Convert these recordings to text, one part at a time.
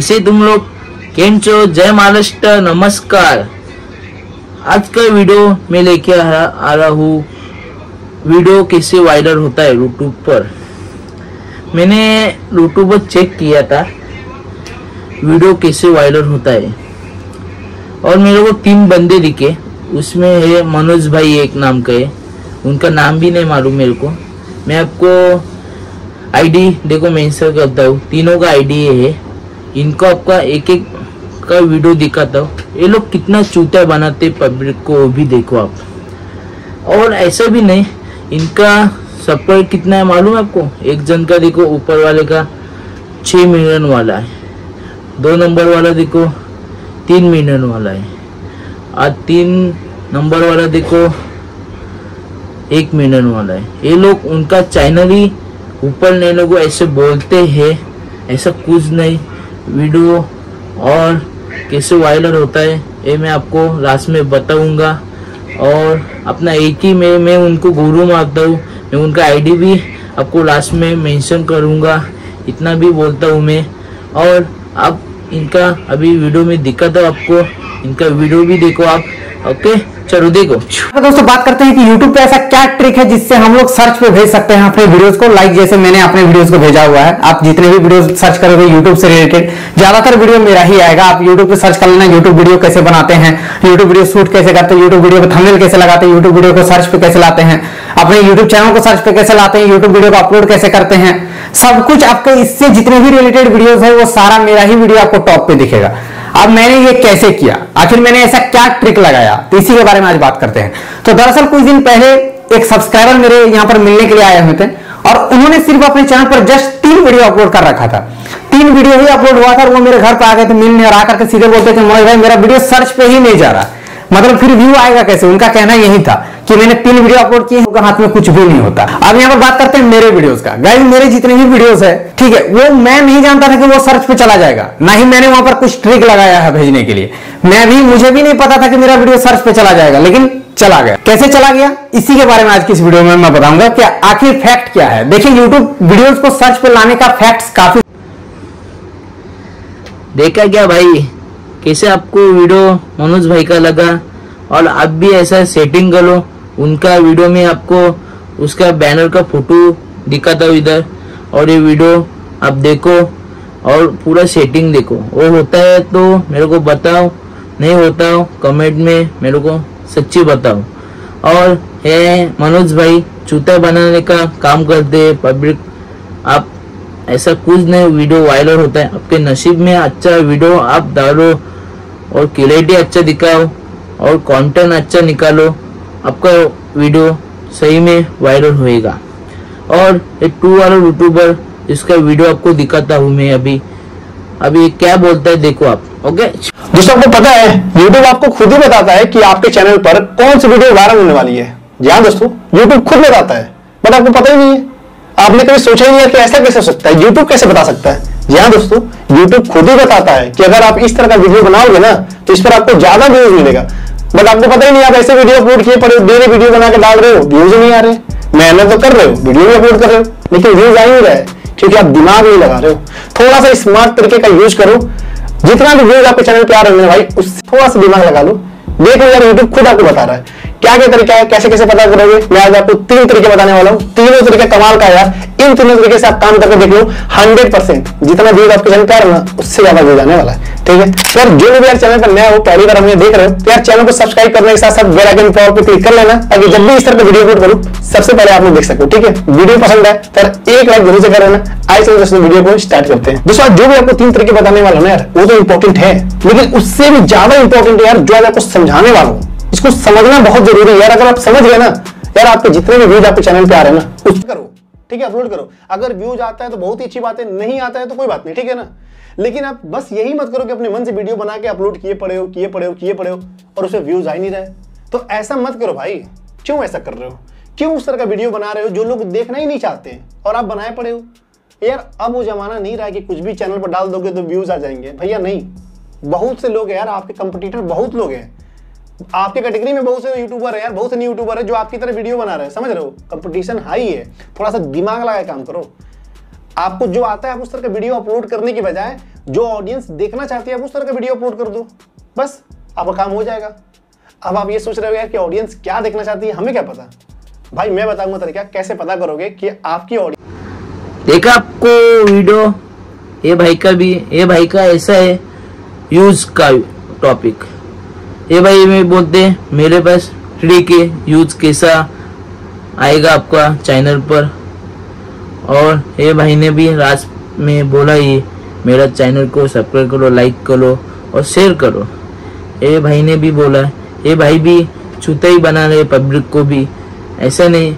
कैसे तुम लोग केम जय महाराष्ट्र नमस्कार। आज का वीडियो मैं लेके आ, आ रहा हूँ। वीडियो कैसे वायरल होता है यूट्यूब पर? मैंने यूट्यूब पर चेक किया था वीडियो कैसे वायरल होता है। और मेरे को तीन बंदे दिखे उसमें है मनोज भाई एक नाम का है उनका नाम भी नहीं मालूम मेरे को। मैं आपको आईडी देखो मेंशन करता हूँ तीनों का आईडी ये है। इनको आपका एक एक का वीडियो दिखाता हूँ। ये लोग कितना चूता बनाते पब्लिक को, वो भी देखो आप। और ऐसा भी नहीं, इनका सपोर्ट कितना है मालूम है आपको? एक जन का देखो, ऊपर वाले का छः मिलियन वाला है। दो नंबर वाला देखो, तीन मिलियन वाला है। और तीन नंबर वाला देखो, एक मिलियन वाला है। ये लोग उनका चैनल ही ऊपर नहीं लोग, ऐसे बोलते हैं, ऐसा कुछ नहीं। वीडियो और कैसे वायरल होता है, ये मैं आपको लास्ट में बताऊँगा। और अपना एक ही में, मैं उनको गुरु मानता हूँ, मैं उनका आईडी भी आपको लास्ट में मेंशन करूँगा, इतना भी बोलता हूँ मैं। और आप इनका अभी वीडियो में दिक्कत है आपको, इनका वीडियो भी देखो आप ओके चलो देखो तो दोस्तों, बात करते हैं कि YouTube पे ऐसा क्या ट्रिक है जिससे हम लोग सर्च पे भेज सकते हैं अपने वीडियोस को? लाइक जैसे मैंने अपने वीडियोस को भेजा हुआ है। आप जितने भी वीडियोस सर्च करोगे YouTube से रिलेटेड ज़्यादातर वीडियो मेरा ही आएगा। आप YouTube पे सर्च कर लेना, YouTube वीडियो कैसे बनाते हैं, YouTube वीडियो शूट कैसे करते हैं, YouTube वीडियो को कैसे लगाते हैं, YouTube वीडियो को सर्च पे कैसे लाते हैं, अपने YouTube चैनल को सर्च पे कैसे लाते हैं, YouTube वीडियो को अपलोड कैसे करते हैं, सब कुछ आपके इससे जितने भी रिलेटेड वीडियोस है, वो सारा मेरा ही वीडियो आपको टॉप पे दिखेगा। अब मैंने ये कैसे किया? आखिर मैंने ऐसा क्या ट्रिक लगाया? तो इसी के बारे में आज बात करते हैं। तो दरअसल कुछ दिन पहले एक सब्सक्राइबर मेरे यहाँ पर मिलने के लिए आए हुए थे और उन्होंने सिर्फ़ अपने चैनल पर जस्ट तीन वीडियो अपलोड कर रखा था। तीन वीडियो ही अपलोड हुआ था वो मेरे घर पर आ गए थे मिलने और आकर के सीधे बोलते थे मनोज भाई, मेरा वीडियो सर्च पे ही नहीं जा रहा। मतलब फिर व्यू आएगा कैसे? उनका कहना यही था। कि मैंने तीन वीडियो अपलोड किए उनका हाथ में कुछ भी नहीं होता। अब यहाँ पर बात करते हैं मेरे वीडियोस का। गाइस मेरे जितने भी वीडियोस है, ठीक है, वो मैं नहीं जानता था कि वो सर्च पे चला जाएगा। ना ही मैंने वहाँ पर कुछ ट्रिक लगाया है भेजने के लिए। मैं भी, मुझे भी नहीं पता था कि मेरा वीडियो सर्च पे चला जाएगा, लेकिन चला गया। कैसे चला गया? इसी के बारे में आज की इस वीडियो में मैं बताऊँगा कि आखिर फैक्ट क्या है। देखिए यूट्यूब वीडियोस को सर्च पे लाने का फैक्ट काफ़ी देखा क्या भाई? कैसे आपको वीडियो मनोज भाई का लगा? और आप भी ऐसा सेटिंग करो। उनका वीडियो में आपको उसका बैनर का फ़ोटो दिखाता हूँ इधर। और ये वीडियो आप देखो और पूरा सेटिंग देखो। वो होता है तो मेरे को बताओ, नहीं होता हो कमेंट में मेरे को सच्ची बताओ। और है मनोज भाई जूता बनाने का काम करते हैं पब्लिक आप ऐसा कुछ नहीं वीडियो वायरल होता है। आपके नसीब में अच्छा वीडियो आप डालो और क्लियरिटी अच्छा दिखाओ और कंटेंट अच्छा निकालो। आपका वीडियो सही में वायरल होएगा। और एक टू वाला यूट्यूबर जिसका वीडियो आपको दिखाता हूँ मैं अभी। अभी क्या बोलता है देखो आप ओके दोस्तों आपको पता है, YouTube आपको खुद ही बताता है कि आपके चैनल पर कौन सी वीडियो वायरल होने वाली है। जी हाँ दोस्तों यूट्यूब खुद बताता है बट आपको पता ही नहीं है। आपने कभी सोचा ही नहीं है कि ऐसा कैसे हो सकता है यूट्यूब कैसे बता सकता है? जी हाँ दोस्तों यूट्यूब खुद ही बताता है कि अगर आप इस तरह का वीडियो बनाओगे ना तो इस पर आपको ज़्यादा व्यूज़ मिलेगा। बट आपको पता ही नहीं, आप ऐसे वीडियो अपलोड किए, पड़े डेली वीडियो बना के डाल रहे हो व्यूज़ नहीं आ रहे। मेहनत तो कर रहे हो वीडियो भी अपलोड कर रहे हो, लेकिन व्यूज़ आ ही रहे, क्योंकि आप दिमाग नहीं लगा रहे हो। थोड़ा सा स्मार्ट तरीके का यूज़ करो, जितना भी व्यूज़ आपके चैनल पे आ रहे हैं भाई उससे थोड़ा सा दिमाग लगा लो। देखो यार यूट्यूब खुद आपको बता रहा है क्या क्या तरीका है कैसे कैसे पता करोगे? मैं आज आपको तीन तरीके बताने वाला हूँ, तीनों तरीके कमाल का यार। इन तीनों तरीके से आप काम करके देख लो हंड्रेड परसेंट जितना व्यूज़ आपके चैनल का ना उससे ज़्यादा व्यूज़ आने वाला है, ठीक है? तो यार जो लोग यार चैनल पर नया हो, पहली बार हमें देख रहे हो तो यार चैनल को सब्सक्राइब करने के साथ साथ बेल आइकन पर क्लिक कर लेना, ताकि जब भी इस तरह का वीडियो अपलोड करूँ, सबसे पहले आप लोग देख सको, ठीक है? वीडियो पसंद है तो एक लाइक ज़रूर से कर लेना आइए चलो दोस्तों वीडियो को स्टार्ट करते हैं। दोस्तों जो भी आपको तीन तरीके बताने वाला ना यार, वो तो इंपॉर्टेंट है, लेकिन उससे भी ज़्यादा इंपॉर्टेंट है यार जो आज आपको समझाने वाला हूँ। इसको समझना बहुत ज़रूरी है यार, अगर आप समझ गए ना, यार आपके जितने भी व्यूज़ आपके चैनल पे आ रहे हैं ना उस करो। ठीक है अपलोड करो। अगर व्यूज़ आता है तो बहुत ही अच्छी बात है नहीं आता है तो कोई बात नहीं, ठीक है ना? लेकिन आप बस यही मत करो कि अपने मन से वीडियो बना के अपलोड किए पड़े हो, किए पड़े हो, किए पड़े हो, और उसे व्यूज़ आ ही नहीं रहे। तो ऐसा मत करो भाई। क्यों ऐसा कर रहे हो? क्यों उस तरह का वीडियो बना रहे हो जो लोग देखना ही नहीं चाहते और आप बनाए पड़े हो? यार, अब वो जमाना नहीं रहा कि कुछ भी चैनल पर डाल दोगे तो व्यूज़ आ जाएँगे। भैया, नहीं। बहुत से लोग हैं यार, आपके कंपटीटर बहुत लोग हैं। आपके कैटेगरी में बहुत से यूट्यूबर है यार, बहुत से न्यू यूट्यूबर है जो आपकी तरह वीडियो बना रहे हैं, समझ रहे हो? कंपटीशन हाई है। थोड़ा सा दिमाग लगा काम करो। आपको जो आता है, आप उस तरह का वीडियो अपलोड करने की बजाय, जो ऑडियंस देखना चाहती है, आप उस तरह का वीडियो अपलोड कर दो। बस, आपका काम हो जाएगा। अब आप ये सोच रहे हो यार कि ऑडियंस क्या देखना चाहती है, हमें क्या पता? भाई, मैं बताऊँगा तरीका कैसे पता करोगे कि आपकी ऑडियंस देखा आपको वीडियो ये भाई का भी, ये भाई का ऐसा है यूज़ का टॉपिक ये भाई में बोलते हैं, मेरे पास ट्रिक के यूज़ कैसा आएगा आपका चैनल पर? और ये भाई ने भी रात में बोला ये, मेरा चैनल को सब्सक्राइब करो लाइक करो और शेयर करो। ये भाई ने भी बोला ये भाई भी छूता ही बना रहे पब्लिक को भी। ऐसा नहीं,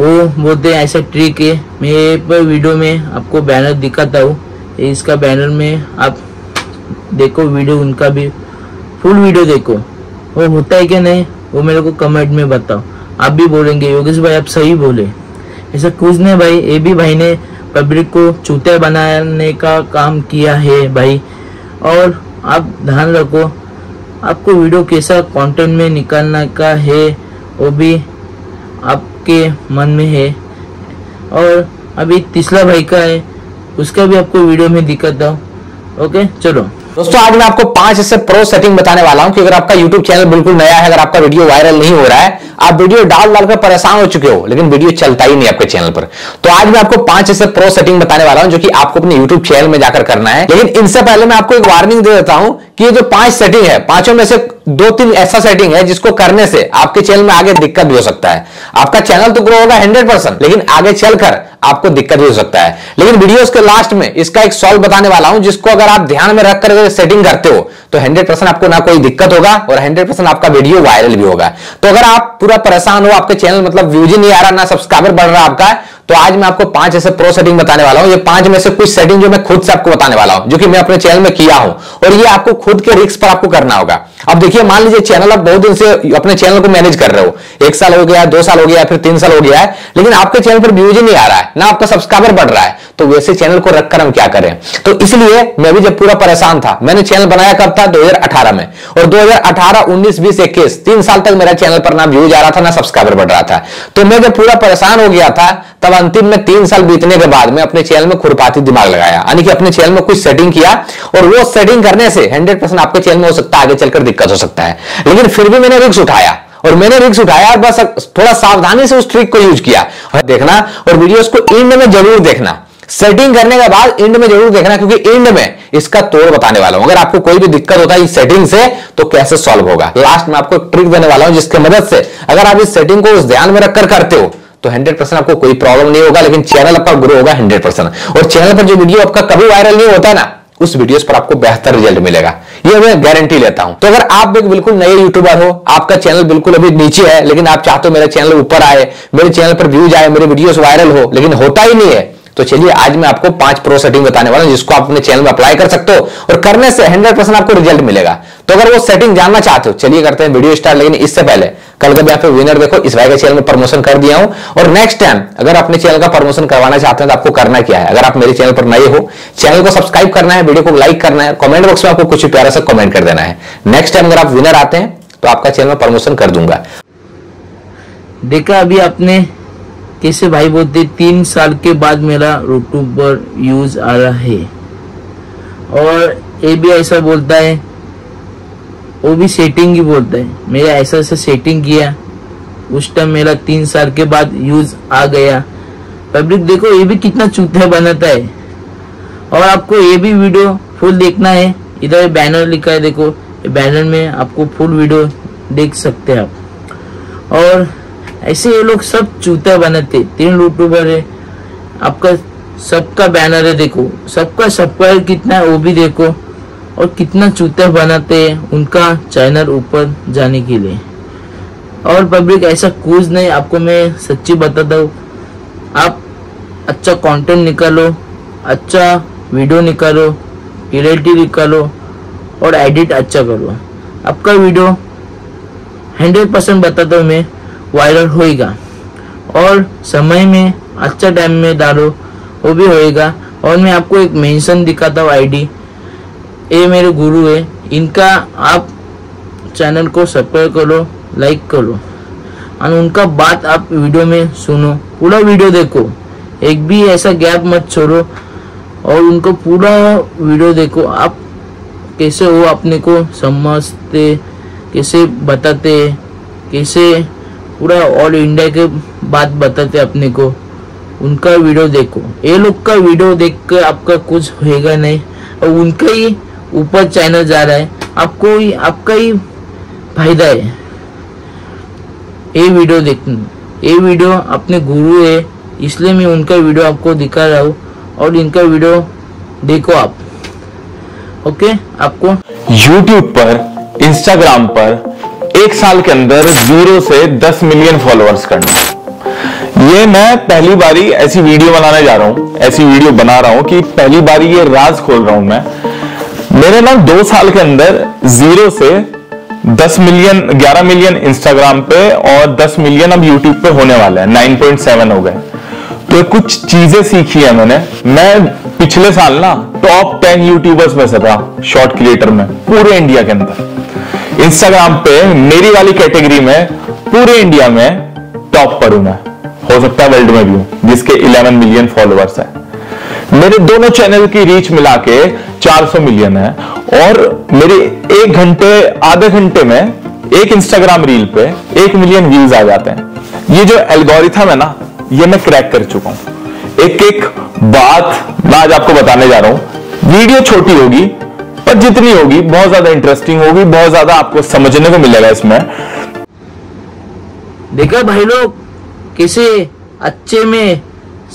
वो बोलते हैं, ऐसा ट्रिक है मैं पर वीडियो में आपको बैनर दिखाता हूँ। इसका बैनर में आप देखो वीडियो उनका भी फुल वीडियो देखो। वो होता है क्या नहीं? वो मेरे को कमेंट में बताओ। आप भी बोलेंगे, योगेश भाई, आप सही बोले। ऐसा कुछ नहीं भाई। ये भी भाई ने पब्लिक को चूते बनाने का काम किया है भाई। और आप ध्यान रखो, आपको वीडियो कैसा कंटेंट में निकालना का है, वो भी आपके मन में है। और अभी तीसरा भाई का है, उसका भी आपको वीडियो में दिखाता हूँ। ओके चलो। दोस्तों, आज मैं आपको पाँच ऐसे प्रो सेटिंग बताने वाला हूँ कि अगर आपका यूट्यूब चैनल बिल्कुल नया है, अगर आपका वीडियो वायरल नहीं हो रहा है, आप वीडियो डाल डालकर परेशान हो चुके हो, लेकिन वीडियो चलता ही नहीं आपके चैनल पर। तो आज मैं आपको पाँच ऐसे प्रो सेटिंग बताने वाला हूँ जो कि आपको अपने यूट्यूब चैनल में जाकर करना है। लेकिन इनसे पहले मैं आपको एक वार्निंग दे देता हूँ कि ये जो पाँच सेटिंग है, पाँचों में से दो तीन ऐसा सेटिंग है जिसको करने से आपके चैनल में आगे दिक्कत भी हो सकता है। आपका चैनल तो ग्रो होगा हंड्रेड परसेंट लेकिन आगे चलकर आपको दिक्कत भी हो सकता है। लेकिन वीडियोस के लास्ट में इसका एक सॉल्व बताने वाला हूँ, जिसको अगर आप ध्यान में रखकर सेटिंग करते हो तो 100 परसेंट आपको ना कोई दिक्कत होगा और 100 परसेंट आपका वीडियो वायरल भी होगा। तो अगर आप पूरा परेशान हो, आपके चैनल मतलब व्यूज़ ही नहीं आ रहा, ना सब्सक्राइबर बढ़ रहा आपका तो आज मैं आपको पाँच ऐसे प्रो सेटिंग बताने वाला हूँ। ये पाँच में से कुछ सेटिंग जो मैं खुद से आपको बताने वाला हूँ, जो कि मैं अपने चैनल में किया हूँ। और ये आपको खुद के रिक्स पर आपको करना होगा। अब देखिए, मान लीजिए चैनल आप बहुत दिन से अपने चैनल को मैनेज कर रहे हो। एक साल हो गया, दो साल हो गया, फिर तीन साल हो गया है, लेकिन आपके चैनल पर व्यूज़ ही नहीं आ रहा है, ना आपका सब्सक्राइबर बढ़ रहा है। तो वैसे चैनल को रखकर हम क्या करें? तो इसलिए मैं भी जब पूरा परेशान था, मैंने चैनल बनाया कब था? 2018 में। और 2018 19 20 21 तीन साल तक मेरा चैनल पर ना व्यूज़ आ रहा था, ना सब्सक्राइबर बढ़ रहा था। तो मैं जब पूरा परेशान हो गया था, तब अंतिम में तीन साल बीतने के बाद मैं अपने चैनल में खुरपाती दिमाग लगाया। यानी कि अपने चैनल में कुछ सेटिंग किया और वो सेटिंग करने से हंड्रेड परसेंट आपके चैनल में हो सकता है, आगे चलकर दिक्कत हो सकता है। लेकिन फिर भी मैंने रिक्स उठाया। और मैंने रिक्स उठाया और बस थोड़ा सावधानी से उस ट्रिक को यूज़ किया। देखना और वीडियोस को एंड में ज़रूर देखना। सेटिंग करने के बाद इंड में ज़रूर देखना, क्योंकि एंड में इसका तोड़ बताने वाला हूँ। अगर आपको कोई भी दिक्कत होता है इस सेटिंग से तो कैसे सॉल्व होगा? लास्ट में आपको ट्रिक देने वाला हूँ जिसकी मदद से अगर आप इस सेटिंग को उस ध्यान में रखकर करते हो तो 100 परसेंट आपको कोई प्रॉब्लम नहीं होगा, लेकिन चैनल आपका ग्रो होगा 100 परसेंट और चैनल पर जो वीडियो आपका कभी वायरल नहीं होता ना, उस वीडियोस पर आपको बेहतर रिज़ल्ट मिलेगा। ये मैं गारंटी लेता हूँ। तो अगर आप एक बिल्कुल नए यूट्यूबर हो, आपका चैनल बिल्कुल अभी नीचे है, लेकिन आप चाहते हो मेरा चैनल ऊपर आए, मेरे चैनल पर व्यूज़ आए, मेरे वीडियोस वायरल हो, लेकिन होता ही नहीं है तो चलिए, आज मैं आपको पाँच प्रो सेटिंग बताने वाला हूँ, जिसको आप अपने चैनल में अप्लाई कर सकते हो और करने से 100 परसेंट आपको रिज़ल्ट मिलेगा। तो अगर वो सेटिंग जानना चाहते हो, चलिए करते हैं वीडियो स्टार्ट लेकिन इससे पहले, कल कभी आप विनर देखो, इस भाई के चैनल में प्रमोशन कर दिया हूँ। और नेक्स्ट टाइम अगर अपने चैनल का प्रमोशन करवाना चाहते हैं तो आपको करना क्या है? अगर आप मेरे चैनल पर नए हो चैनल को सब्सक्राइब करना है वीडियो को लाइक करना है कमेंट बॉक्स में आपको कुछ प्यारा सा कमेंट कर देना है। नेक्स्ट टाइम अगर आप विनर आते हैं तो आपका चैनल में प्रमोशन कर दूँगा। देखा अभी आपने कैसे भाई बोलते तीन साल के बाद मेरा यूट्यूब पर यूज़ आ रहा है। और ये भी ऐसा बोलता है, वो भी सेटिंग ही बोलता है। मेरा ऐसा ऐसा सेटिंग किया, उस टाइम मेरा तीन साल के बाद यूज़ आ गया। पब्लिक देखो, ये भी कितना चूतिया बनाता है। और आपको ये भी वीडियो फुल देखना है। इधर बैनर लिखा है, देखो बैनर में आपको फुल वीडियो देख सकते हैं आप। और ऐसे ये लोग सब चूतिया बनाते तीन यूट्यूबर है। आपका सबका बैनर है, देखो। सबका सब्सक्राइब कितना है, वो भी देखो। और कितना चूतिया बनाते हैं उनका चैनल ऊपर जाने के लिए। और पब्लिक ऐसा कुछ नहीं, आपको मैं सच्ची बताता हूँ। आप अच्छा कंटेंट निकालो अच्छा वीडियो निकालो क्लियरिटी निकालो और एडिट अच्छा करो। आपका वीडियो हंड्रेड परसेंट बताता हूँ मैं। वायरल होएगा। और समय में अच्छा टाइम में डालो वो भी होएगा। और मैं आपको एक मेंशन दिखाता हूँ आईडी ये मेरे गुरु है। इनका आप चैनल को सब्सक्राइब करो लाइक करो। और उनका बात आप वीडियो में सुनो। पूरा वीडियो देखो। एक भी ऐसा गैप मत छोड़ो। और उनको पूरा वीडियो देखो। आप कैसे वो अपने को समझते, कैसे बताते, कैसे पूरा ऑल इंडिया के बात बताते अपने को। उनका वीडियो देखो। ये लोग का वीडियो देख कर आपका कुछ होएगा नहीं। और उनका ही ऊपर चैनल जा रहा है। आपको ही, आपका ही फ़ायदा है। ये वीडियो देखना। ये वीडियो अपने गुरु है। इसलिए मैं उनका वीडियो आपको दिखा रहा हूँ। और इनका वीडियो देखो आप। ओके आपको YouTube पर, Instagram पर एक साल के अंदर ज़ीरो से 10 मिलियन फॉलोअर्स करना। ये मैं पहली बारी ऐसी वीडियो बनाने जा रहा हूँ, ऐसी वीडियो बना रहा हूँ कि पहली बारी ये राज खोल रहा हूँ मैं। मेरे ना दो साल के अंदर ज़ीरो से 10 मिलियन 11 मिलियन इंस्टाग्राम पे और 10 मिलियन अब यूट्यूब पे होने वाले हैं 9.7 हो गए। तो कुछ चीज़ें सीखी है मैंने। मैं पिछले साल ना टॉप टेन यूट्यूबर्स में से था शॉर्ट क्रिएटर में, पूरे इंडिया के अंदर। इंस्टाग्राम पे मेरी वाली कैटेगरी में पूरे इंडिया में टॉप पर हूँ मैं। हो सकता है वर्ल्ड में भी हूँ, जिसके 11 मिलियन फॉलोअर्स है। मेरे दोनों चैनल की रीच मिला के 400 मिलियन है और मेरे एक घंटे, आधे घंटे में एक इंस्टाग्राम रील पे एक मिलियन व्यूज़ आ जाते हैं। ये जो एल्गोरिथम है ना, ये मैं क्रैक कर चुका हूँ। एक एक बात मैं आज आपको बताने जा रहा हूँ। वीडियो छोटी होगी पर जितनी होगी, बहुत ज़्यादा इंटरेस्टिंग होगी, बहुत ज़्यादा आपको समझने को मिलेगा इसमें। देखा भाई लोग, कैसे अच्छे में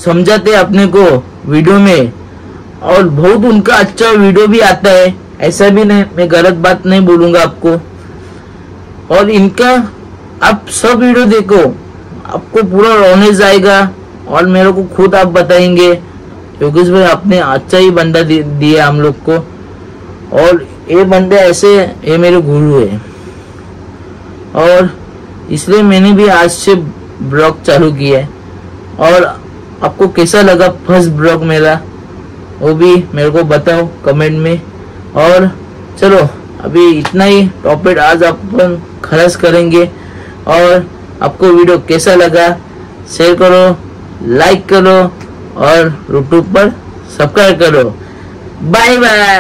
समझाते अपने को वीडियो में, और बहुत उनका अच्छा वीडियो भी आता है। ऐसा भी नहीं, मैं गलत बात नहीं बोलूँगा आपको। और इनका, आप सब वीडियो देखो, आपको पूरा नॉलेज आएगा, और मेरे को खुद आप बताएँगे योगेश भाई आपने अच्छा ही बंदा दिया हम लोग को। और ये बंदे ऐसे ये मेरे गुरु है। और इसलिए मैंने भी आज से ब्लॉग चालू किया है। और आपको कैसा लगा फ़र्स्ट ब्लॉग मेरा, वो भी मेरे को बताओ कमेंट में। और चलो, अभी इतना ही टॉपिक आज अपन खलास करेंगे। और आपको वीडियो कैसा लगा शेयर करो लाइक करो, और यूट्यूब पर सब्सक्राइब करो। Bye bye